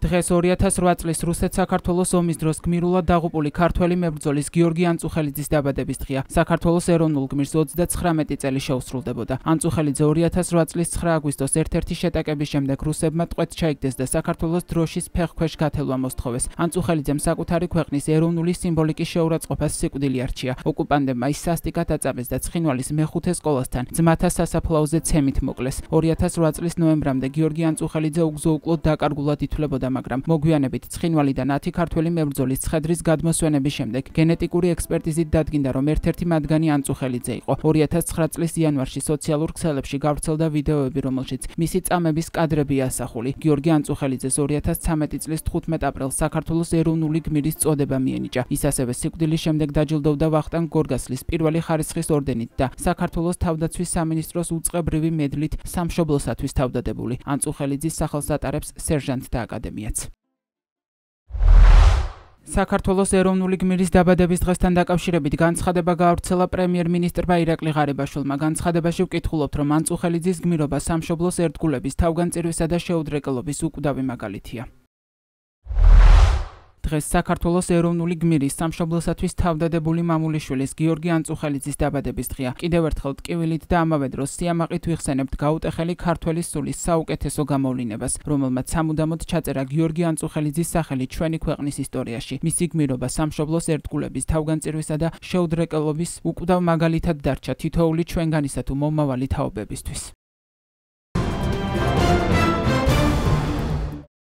დღეს 2008 წლის რუსეთ-საქართველოს ომის დროს გმირულად დაღუპული ქართველი მებრძოლის გიორგი ანწუხელიძის დაბადების დღეა. საქართველოს ეროვნულ გმირს 39 წელი შეუსრულდებოდა. ანწუხელიძე 2008 წლის 9 აგვისტოს ერთ-ერთი შეტაკების შემდეგ რუსებმა ტყვეთ ჩაიგდეს და საქართველოს დროშის ფეხქვეშ გათელვა მოსთხოვეს. ანწუხელიძემ საკუთარი ქვეყნის ეროვნული სიმბოლიკის შეურაცხყოფას სიკვდილი არჩია. ოკუპანტებმა ის სასტიკად აწამეს და ცხინვალის მეხუთე სკოლასთან ძმათა სასაფლაოზე ცემით მოკლეს. 2008 წლის ნოემბრამდე გიორგი ანწუხელიძე უგზო-უკვლოდ დაკარგულად ითვლებოდა მაგრამ მოგვიანებით ცხინვალიდან 10 ქართველი მებრძოლის ცხედრის გადმოსვენების შემდეგ გენეტიკური ექსპერტიზით დადგინდა, რომ ერთ-ერთი მათგანი ანწუხელიძე იყო. 2009 წლის იანვარში სოციალურ ქსელებში გავრცელდა ვიდეოები, რომელშიც მისი წამების კადრებია ასახული. გიორგი ანწუხელიძეს 2013 წლის 15 აპრილს საქართველოს ეროვნული გმირის წოდება მიენიჭა. ის ასევე სიკვდილის შემდეგ დაჯილდოვდა ვახტანგ გორგასლის პირველი ხარისხის ორდენით და საქართველოს თავდაცვის სამინისტროს უწყებრივი მედლით სამშობლოსათვის თავდადებული. ანწუხელიძის სახელს ატარებს სერჟანტთა აკადემია. აკადემიაც. საქართველოს ეროვნული გმირის დაბადების დღესთან დაკავშირებით განცხადება გაავრცელა პრემიერ-მინისტრმა ირაკლი ღარიბაშვილმა. განცხადებაში ვკითხულობთ, რომ ანწუხელიძის გმირობა სამშობლოს ერთგულების თავგანწირვისა და შეუდრეკელობის უკვდავი მაგალითია. დღეს საქართველოს ეროვნული გმირის სამშობლოსათვის თავდადებული მამულიშვილის გიორგი ანწუხელიძის დაბადების დღეა. კიდევ ერთხელ ტკივილით და ამავე დროს სიამაყით ვიხსენებთ გაუტეხელი ქართველის სულის საუკეთესო გამოვლინებას, რომელმაც სამუდამოდ ჩაწერა გიორგი ანწუხელიძის სახელი ჩვენი ქვეყნის ისტორიაში. მისი გმირობა სამშობლოს ერთგულების თავგანწირვისა და შეუდრეკელობის უკვდავ მაგალითად დარჩა თითოეული ჩვენგანისა თუ მომავალი თაობებისთვის.